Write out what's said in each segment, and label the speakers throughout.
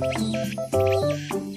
Speaker 1: ピッ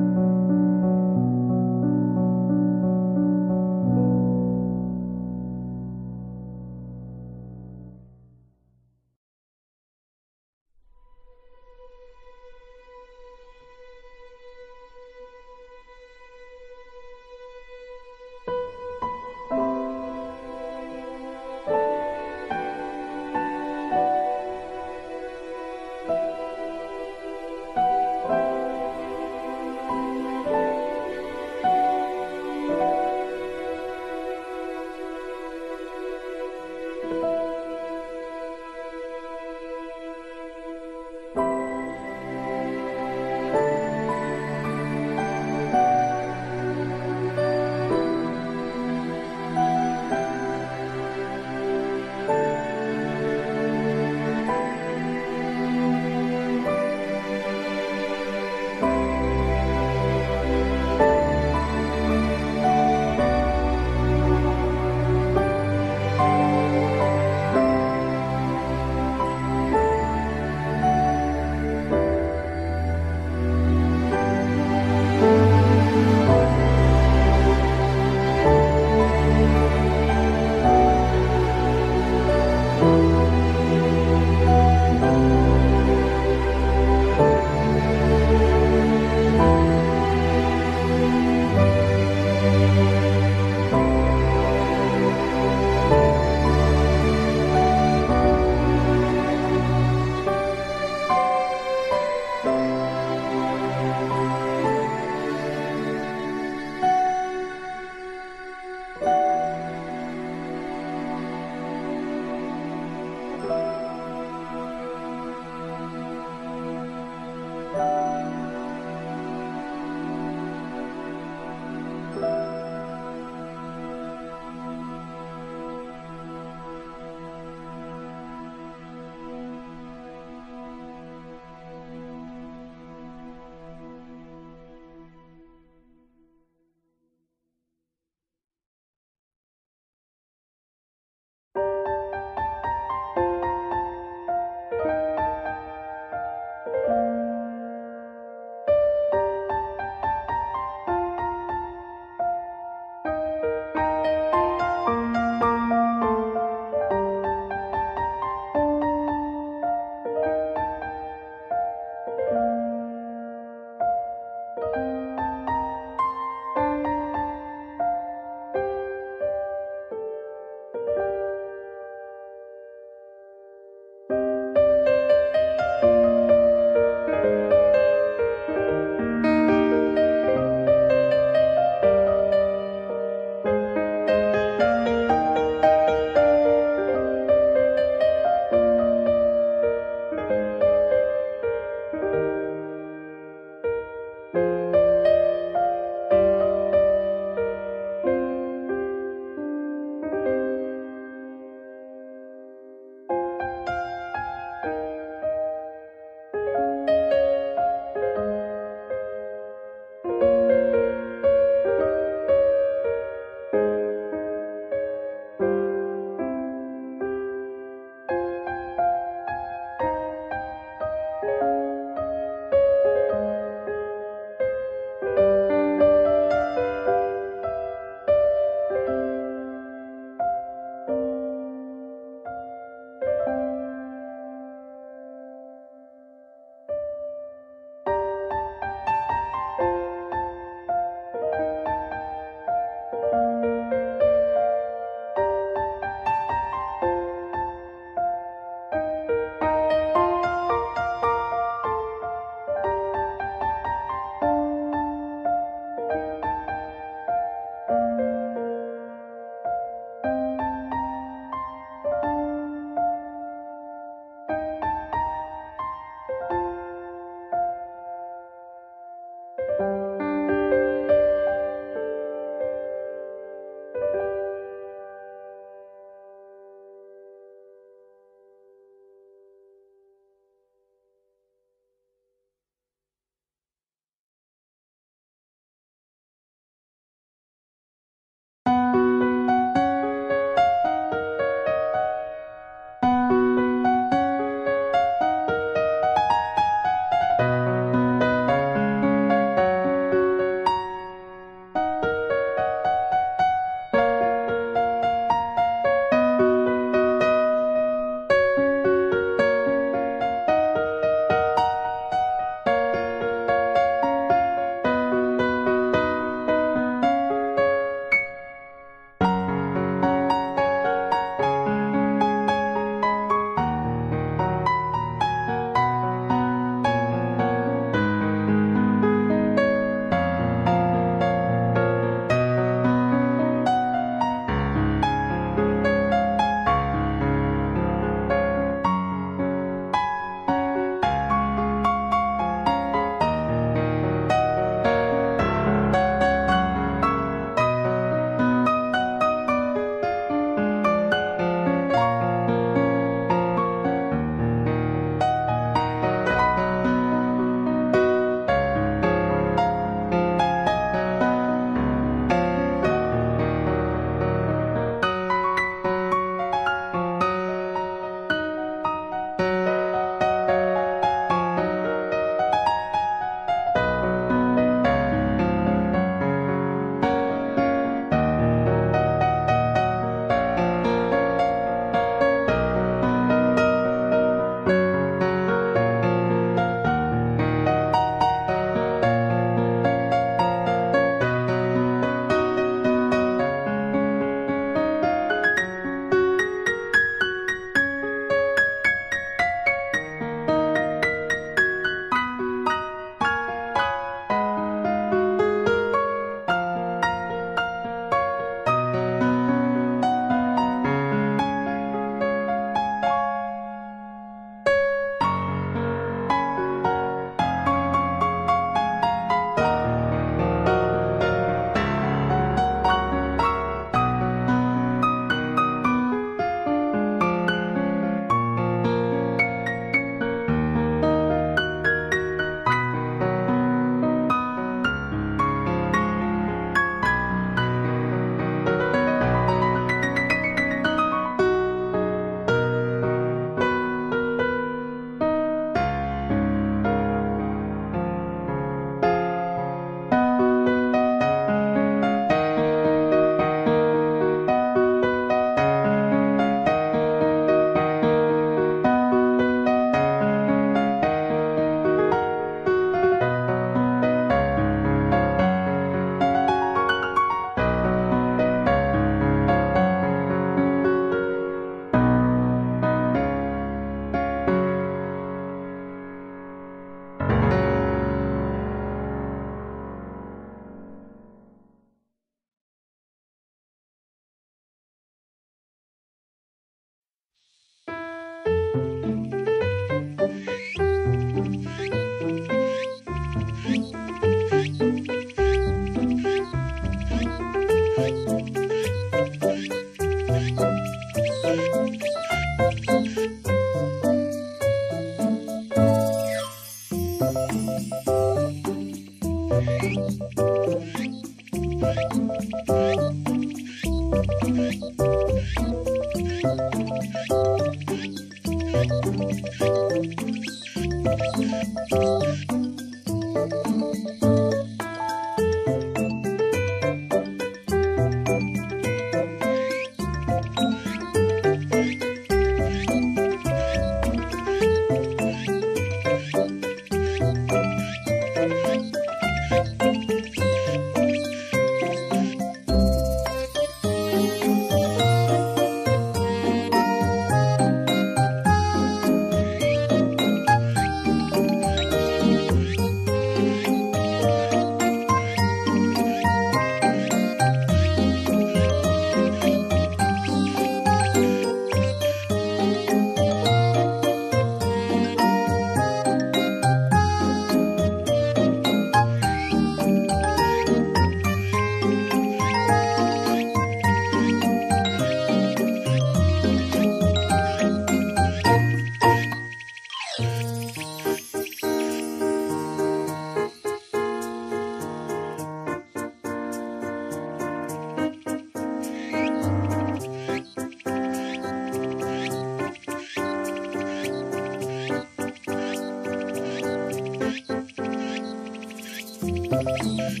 Speaker 1: Thank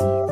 Speaker 1: you.